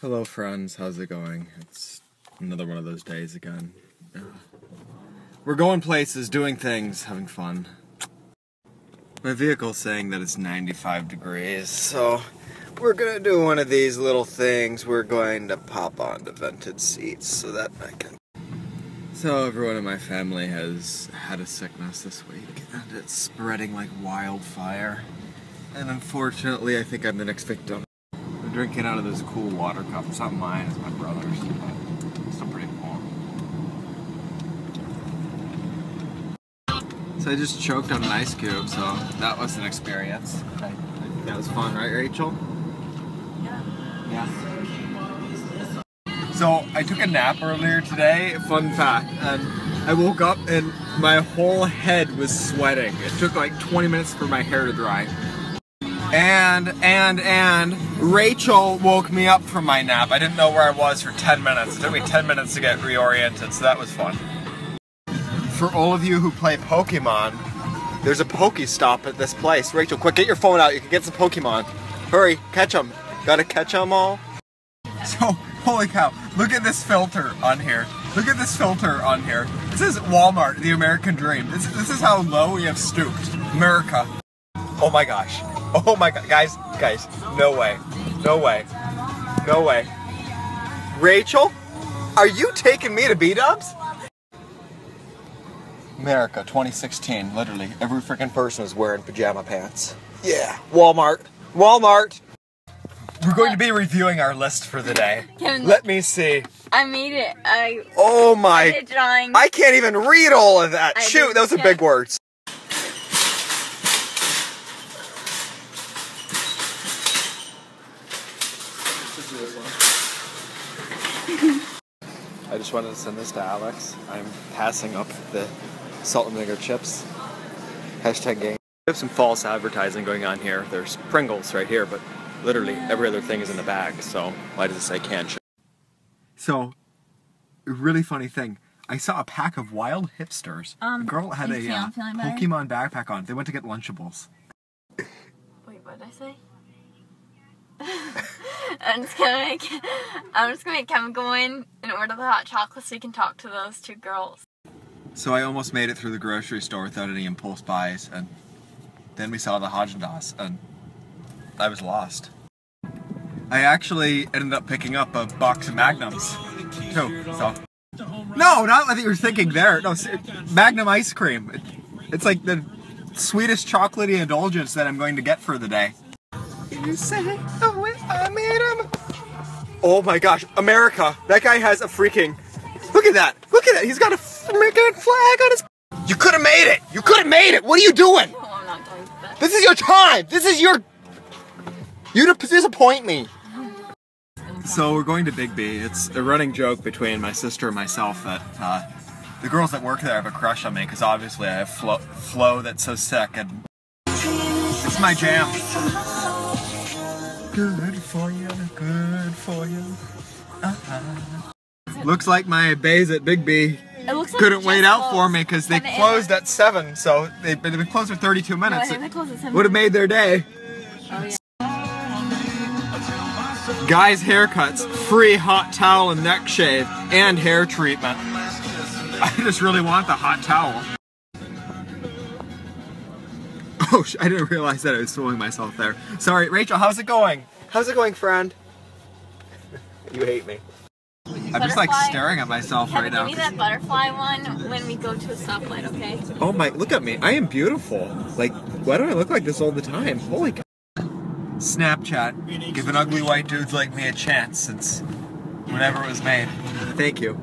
Hello, friends. How's it going? It's another one of those days again. We're going places, doing things, having fun. My vehicle's saying that it's 95 degrees, so we're gonna do one of these little things. We're going to pop onto vented seats so that I can. So, everyone in my family has had a sickness this week, and it's spreading like wildfire. And unfortunately, I think I'm the next victim. I'm drinking out of this cool water cup. It's not mine, it's my brother's, but it's still pretty cool. So I just choked on an ice cube, so that was an experience. I, I think that was fun, right, Rachel? Yeah. Yeah. So I took a nap earlier today. Fun fact, and I woke up and my whole head was sweating. It took like 20 minutes for my hair to dry. And and and Rachel woke me up from my nap. I didn't know where I was for 10 minutes. It took me 10 minutes to get reoriented, so that was fun. For all of you who play Pokemon, there's a Pokestop at this place. Rachel, quick, get your phone out. You can get some Pokemon. Hurry, catch them. Gotta catch them all. So, holy cow, look at this filter on here. Look at this filter on here. This is Walmart, the American dream. This, this is how low we have stooped. America. Oh my gosh. Oh my god. Guys, guys, no way. No way. No way. Rachel, are you taking me to B-Dubs? America 2016, literally every freaking person is wearing pajama pants. Yeah, Walmart. Walmart. We're going to be reviewing our list for the day. Kevin, Let me see. I made it. I Oh I my. did drawing. I can't even read all of that. I Shoot, those are big words. I just wanted to send this to Alex. I'm passing up the salt and vinegar chips. Hashtag gang. We have some false advertising going on here. There's Pringles right here, but literally every other thing is in the bag. So why does it say canned chips? So, really funny thing. I saw a pack of wild hipsters. Um, a girl had a uh, feeling better? Pokemon backpack on. They went to get Lunchables. Wait, what did I say? I'm just gonna make. I'm just gonna make Kevin go in and order the hot chocolate so he can talk to those two girls. So I almost made it through the grocery store without any impulse buys, and then we saw the Haagen Dazs, and I was lost. I actually ended up picking up a box of Magnums too. So no, not what you were thinking there. No, Magnum ice cream. It's like the sweetest chocolatey indulgence that I'm going to get for the day. You say the way I made him. Oh my gosh, America! That guy has a freaking. Look at that! Look at that! He's got a freaking flag on his. You could have made it! You could have made it! What are you doing? Oh, I'm not going to that. This is your time! This is your. You disappoint me! So we're going to Big B. It's a running joke between my sister and myself that uh, the girls that work there have a crush on me because obviously I have flow, flow that's so sick and it's my jam. Good for you, good for you. Uh-huh. Looks like my bays at Big B It looks like couldn't wait just out for me because they And closed at seven, so they they've been closed for 32 minutes. think they closed at seven. Would have made their day. Oh yeah. Guys' haircuts, free hot towel and neck shave, and hair treatment. I just really want the hot towel. Oh, I didn't realize that I was throwing myself there. Sorry, Rachel, how's it going? How's it going, friend? you hate me. I'm just like staring at myself Kevin, right now. give me that butterfly one when we go to a stoplight, okay? Oh my, look at me. I am beautiful. Like, why don't I look like this all the time? Holy God. Snapchat, giving ugly white dudes like me a chance since whenever it was made. Thank you.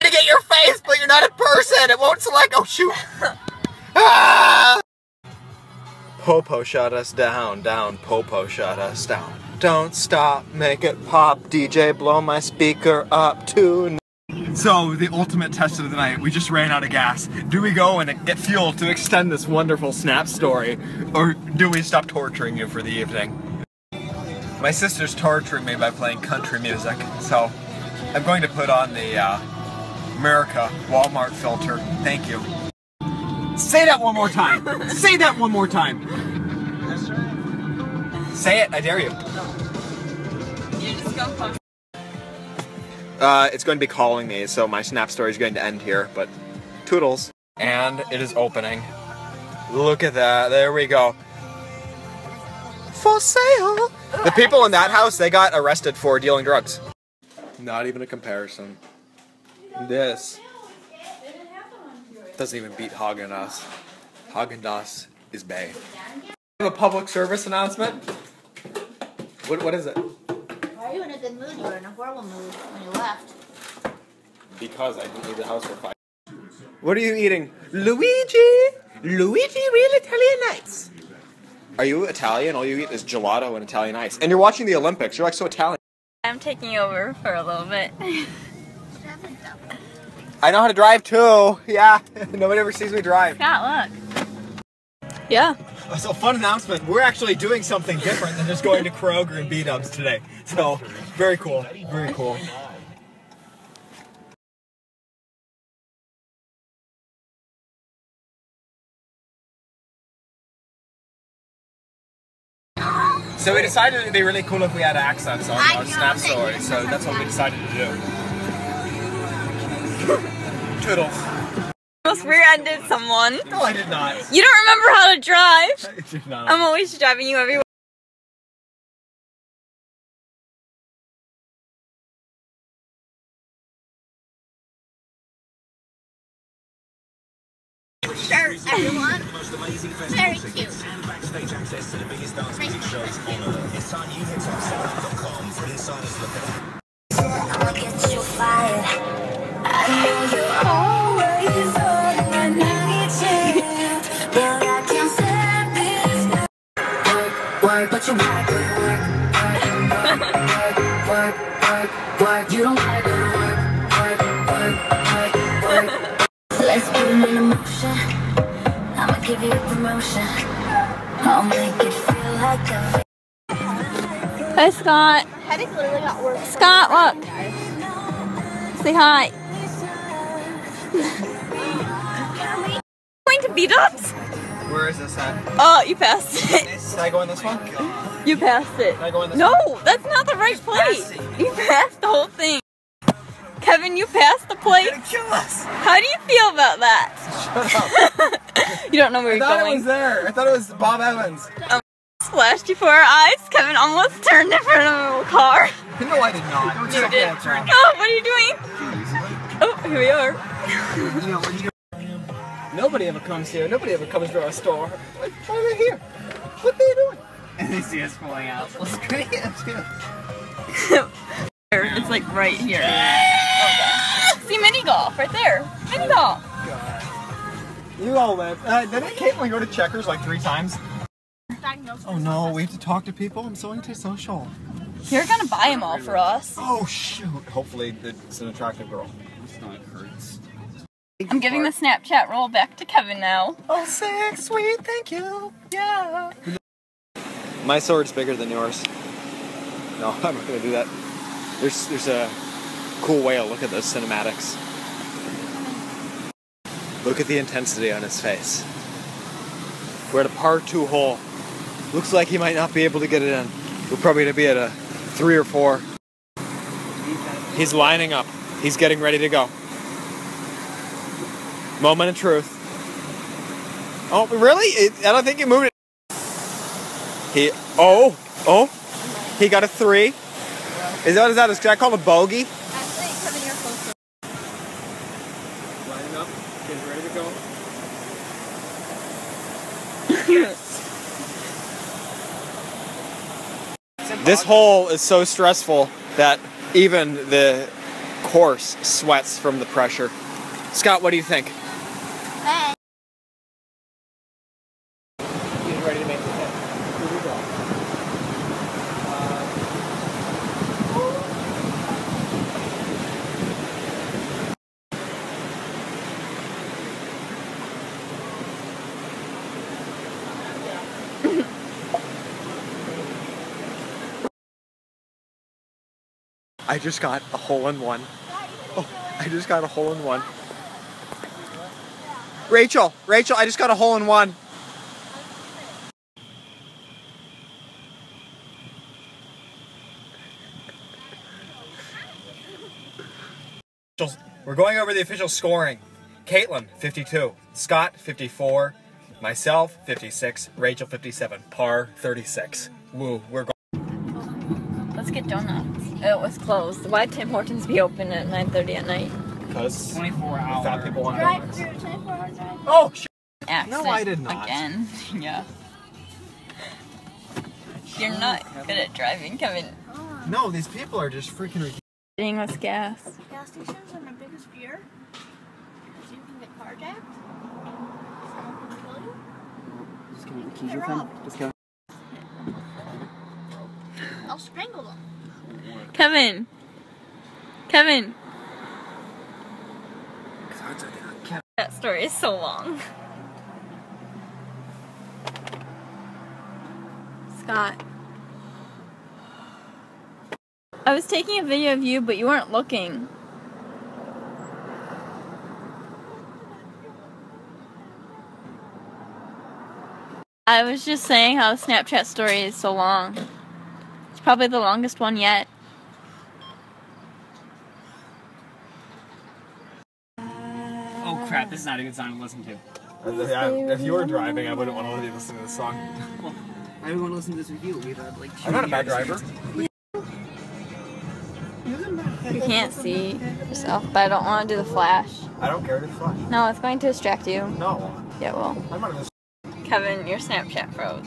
To get your face, but you're not a person. It won't select. Oh, shoot. ah! Popo shot us down, down. Popo shot us down. Don't stop, make it pop. DJ, blow my speaker up too. So, the ultimate test of the night, we just ran out of gas. Do we go and get fuel to extend this wonderful snap story, or do we stop torturing you for the evening? My sister's torturing me by playing country music, so I'm going to put on the uh, America Walmart filter. Thank you. Say that one more time. Say that one more time. Say it, I dare you. You're just It's going. Uh, it's going to be calling me, so my snap story is going to end here, but toodles. And it is opening. Look at that. There we go. For sale. The people in that house, they got arrested for dealing drugs. Not even a comparison. This doesn't even beat Haagen Dazs. Haagen Dazs is bay. have a public service announcement. What, what is it? Why are you in a good mood? You were in a horrible mood when you left. Because I didn't leave the house for five. What are you eating? Luigi! Luigi Real Italian Nights! Are you Italian? All you eat is gelato and Italian ice. And you're watching the Olympics. You're like so Italian. I'm taking over for a little bit. I know how to drive too. Yeah. Nobody ever sees me drive. Scott, look. Yeah. Uh, so fun announcement. We're actually doing something different than just going to Kroger and B-dubs today. So very cool. Very cool. So we decided it'd be really cool if we had accents on I our Snap that story, so that's what we decided to do. Toodles. Almost rear-ended someone. No, I did not. You don't remember how to drive. I did not. I'm always driving you everywhere. Sure, everyone. Very cute. I'll get you fired. But you like good work. Work, work, work, work, work. You don't like good work. Work, work, work, work. Let's put it in motion. I'ma give you a promotion. I'll make it feel like a Hi, Scott. Headache literally got worse. Scott, look. Say hi. Going to beat ups? Where is this at? Oh, you passed it. Did I go in this one? You passed it. I go in this No, that's not the right place. You passed the whole thing. Kevin, you passed the plate. Kill us! How do you feel about that? Shut up. You don't know where I you're going. I thought it was there. I thought it was Bob Evans. Um, Flashed before our eyes. Kevin almost turned in front of a car. No, I did not. You did. that, Oh, what are you doing? Oh, here we are. Nobody ever comes here. Nobody ever comes to our store. Like, why are they here? What are they doing? And they see us pulling out. Well, screw it, too. It's like right here. Okay. See mini golf right there. Mini golf. You all live. Uh, didn't Caitlin go to Checkers like three times? Oh no, we have to talk to people. I'm so antisocial. You're gonna buy them all for us. Oh shoot. Hopefully it's an attractive girl. It's not hurts. I'm giving the Snapchat roll back to Kevin now. Oh, sick, sweet, thank you. Yeah. My sword's bigger than yours. No, I'm not gonna do that. There's there's a cool way to look at those cinematics. Look at the intensity on his face. We're at a par two hole. Looks like he might not be able to get it in. We're probably gonna be at a three or four. He's lining up. He's getting ready to go. Moment of truth. Oh, really? It, I don't think he moved it. He, oh, oh, he got a three. Is that is that? Is that called a bogey? Actually, Kevin, you're closer. Lining up, getting ready to go. This hole is so stressful that even the course sweats from the pressure. Scott, what do you think? I just got a hole in one. Oh, I just got a hole in one. Rachel, Rachel, I just got a hole in one. We're going over the official scoring. Caitlin, 52. Scott, 54. Myself, 56. Rachel, 57. Par, 36. Woo, we're going. Let's get donuts. It was closed. Why Tim Hortons be open at 9:30 at night? Because 24 hours. fat people want Drive through 24 hour drive. Oh, shit. Accident I did not. Again. yeah. You're not oh, good at driving, Kevin. No, these people are just freaking ridiculous. Being with gas. Gas stations are my biggest fear. Because you can get carjacked. Someone can kill you. Just gonna Get keep your Just go. I'll strangle them. Kevin. Kevin. That story is so long. Scott. I was taking a video of you, but you weren't looking. I was just saying how Snapchat story is so long. It's probably the longest one yet. Oh crap, this is not a good song to listen to. If you were driving, I wouldn't want to listen to this song. I would want to listen to this with you. We've had like I'm not a bad driver. You can't see yourself, but I don't want to do the flash. I don't care to flash. No, it's going to distract you. No, Yeah, well, I'm not Kevin, your Snapchat froze.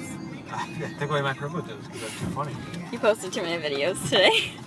take away my privileges because that's too funny. You posted too many videos today.